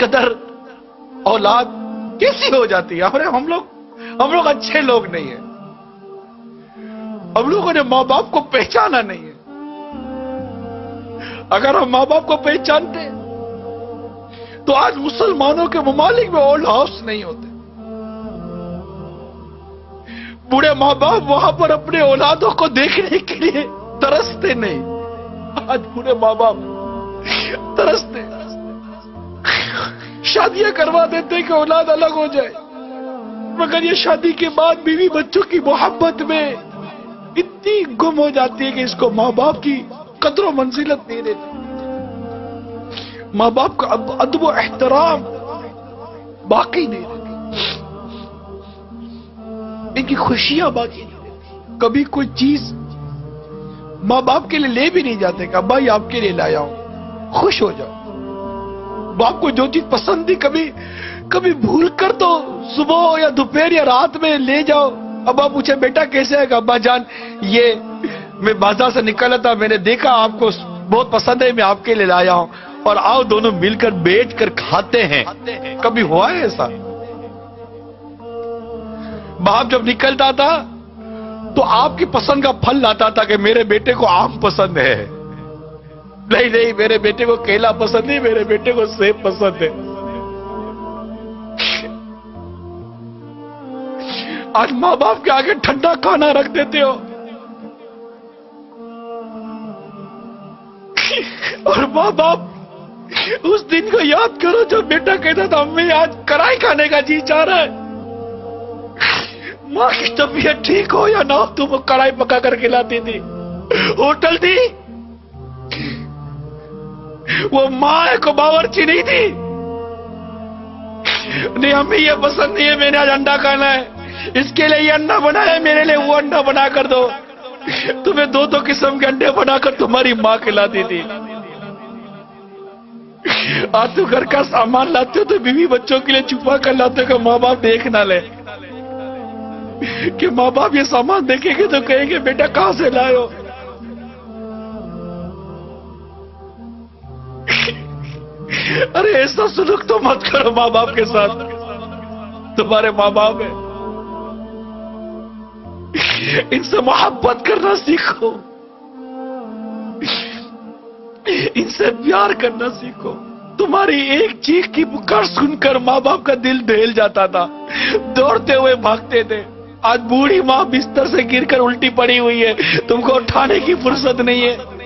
कदर औलाद कैसी हो जाती है? अरे, हम लोग हम लोग अच्छे लोग नहीं है। हम लोगों ने माँ बाप को पहचाना नहीं है। अगर हम माँ बाप को पहचानते तो आज मुसलमानों के ममालिक में ओल्ड हाउस नहीं होते। बूढ़े माँ बाप वहाँ पर अपने औलादों को देखने के लिए तरसते नहीं। आज बूढ़े माँ बाप तरसते शादियाँ करवा देते कि औलाद अलग हो जाए। मगर ये शादी के बाद बीवी बच्चों की मोहब्बत में इतनी गुम हो जाती है कि इसको माँ बाप की कदर मंजिलत नहीं रहती माँ बाप का अदब एहतराम बाकी नहीं रहती। इनकी खुशियाँ बाकी नहीं रहती। कभी कोई चीज़ माँ बाप के लिए ले भी नहीं जाते कि, अब्बा, ये आपके लिए लाया हूँ। खुश हो जाओ। बाप को जो चीज़ पसंद थी, कभी कभी भूल कर तो सुबह या दोपहर या रात में ले जाओ। अब्बा पूछे, बेटा, कैसे है अब्बा, जान, ये मैं बाज़ार से निकला था, मैंने देखा आपको बहुत पसंद है, मैं आपके लिए लाया हूँ। और आओ दोनों मिलकर बैठ कर खाते हैं। कभी हुआ है ऐसा? बाप जब निकलता था तो आपकी पसंद का फल लाता था कि मेरे बेटे को आम पसंद है। नहीं नहीं, मेरे बेटे को केला पसंद नहीं, मेरे बेटे को सेब पसंद है। आज माँ बाप के आगे ठंडा खाना रख देते हो। और माँ बाप उस दिन को याद करो जब बेटा कहता था, अम्मी, आज कढ़ाई खाने का जी चाह रहा है। माँ की तबीयत ठीक हो या ना तुम कढ़ाई पका कर खिलाती थी। होटल थी वो माँ को बावर्ची नहीं थी। नहीं अम्मी ये पसंद नहीं है मैंने आज अंडा खाना है। इसके लिए ये अंडा बनाया मेरे लिए वो अंडा बना कर दो। तुम्हें दो दो किस्म के अंडे बनाकर तुम्हारी माँ खिलाती थी। आज तो घर का सामान लाते हो तो बीवी बच्चों के लिए छुपा कर लाते हो माँ बाप देख ना ले। कि माँ बाप ये सामान देखेंगे तो कहेंगे, बेटा कहाँ से लाए हो? अरे ऐसा सुलूक तो मत करो माँ बाप के साथ। तुम्हारे माँ बाप है। इनसे मोहब्बत करना सीखो। इनसे प्यार करना सीखो। तुम्हारी एक चीख की पुकार सुनकर माँ बाप का दिल दहल जाता था। दौड़ते हुए भागते थे। आज बूढ़ी माँ बिस्तर से गिरकर उल्टी पड़ी हुई है। तुमको उठाने की फुर्सत नहीं है।